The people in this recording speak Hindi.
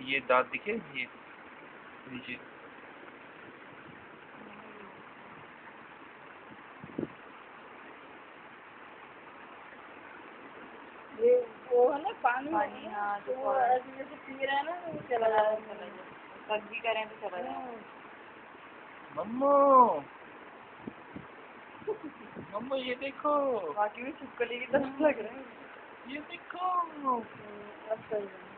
ये दांत दिखे? ये नीचे। ये वो है ना पानी पानी, हाँ, तो जो जैसे पी रहे हैं ना तो वो चला चला जा रहा है। जाए कट भी करें तो चला हाँ। मम्मो! मम्मो ये देखो। बाकी भी छिपकली की तरह लग रहा है। ये देखो। अब सही